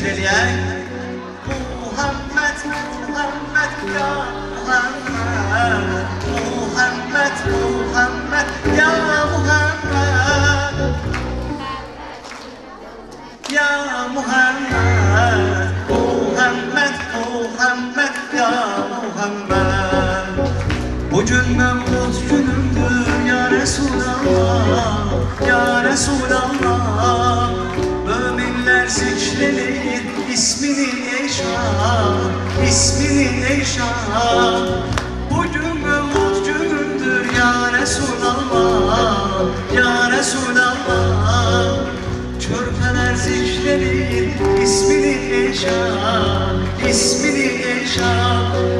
zikrediyek. Muhammed, Muhammed ya Muhammed. Muhammed, Muhammed ya Muhammed. Ya Muhammed, Muhammed, Muhammed ya Muhammed. Bugün Mevlud günümdür ya Resulallah, ya Resulallah. Müminler zikrenir ismini eşan, ismini eşan. Bugün Mevlud günümdür ya Resulallah, ya Resulallah. Körpeler zikrenir ismini eşan, ismini eşan.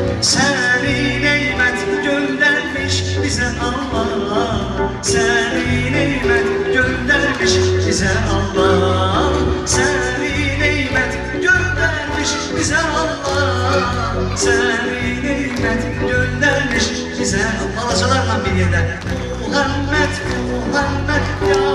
Seni nimet göndermiş bize. Alacalarla bir yerden. Muhammed, Muhammed ya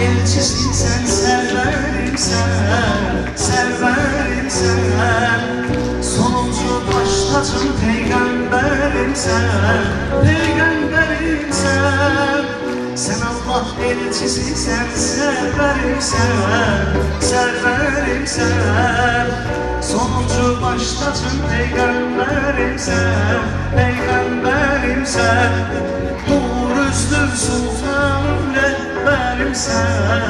elçisin sen serverim sen Serverim sen. Sonuncu baştacım peygamberim sen Peygamberim sen. Sen Allah elçisin sen serverim sen Serverim sen. Sonuncu baştacım peygamberim sen Peygamberim sen. Nur sultanım rehberim sen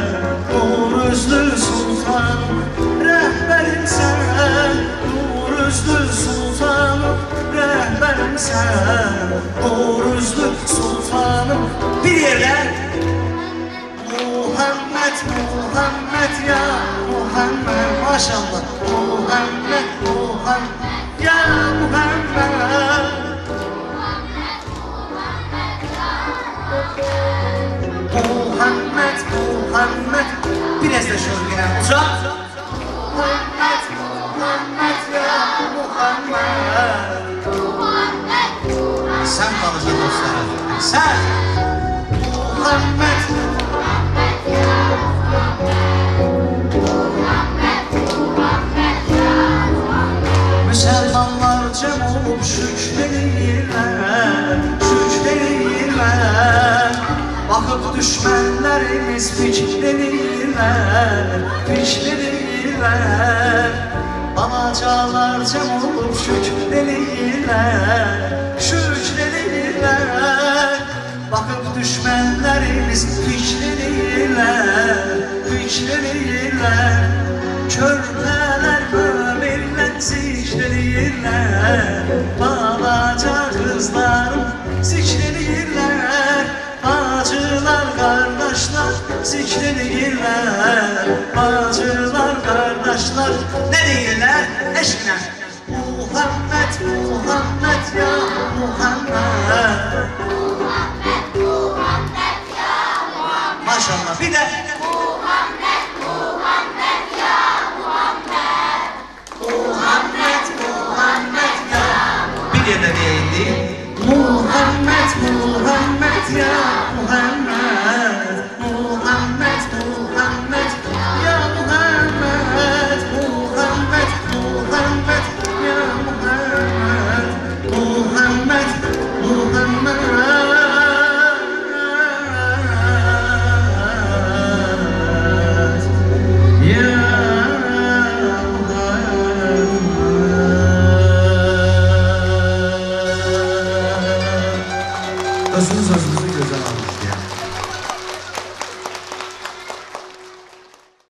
Nur sultanım rehberim sen. Nur sultanım rehberim sen. Nur sultanım bir yerden Muhammed, Muhammed ya Muhammed Maşallah. Muhammed, Muhammed Şöyle gelen uzak Muhammed, Muhammed ya Müslümanlar cem olup şükredeyirler, şükredeyirler Bakıp düşmenlerimiz fikredeyirler, fikredeyirler Alacalar cem olup şükredeyirler, şükredeyirler Bakıp düşmenlerimiz fikredeyirler, fikredeyirler Körpeler müminler zikredeyirler Balaca kızlarım zikredeyirler kardeşler zikredeyirler Bacılar kardeşler ne deyirler eşkine Muhammed, Muhammed ya Muhammed. Maşallah bir de Muhammed, Muhammed ya Bir yerde değindi Muhammed, Muhammed ya Muhammed Muhammed